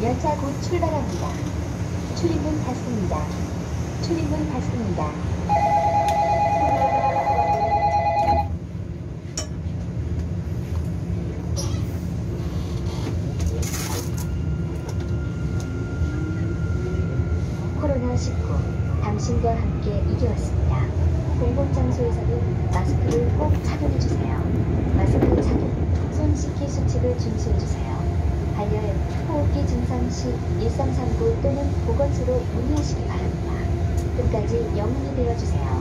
열차 곧 출발합니다. 출입문 닫습니다. 출입문 닫습니다. 코로나19 당신과 함께 이겨왔습니다. 공공 장소에서는 마스크를 꼭 착용해주세요. 마스크 착용, 손 씻기 수칙을 준수해주세요. 호 흡기 증상 시 1339 또는 보건소로 문의하시기 바랍니다. 끝까지 영웅이 되어주세요.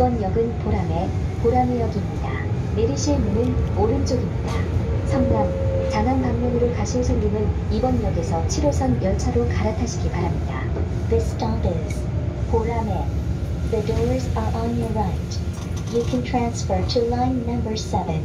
2번 역은 보라매, 보라매역입니다. 내리실 문은 오른쪽입니다. 3번 장안 방면으로 가실 손님은 2번 역에서 7호선 열차로 갈아타시기 바랍니다. This stop is 보라매. The doors are on your right. You can transfer to line number 7.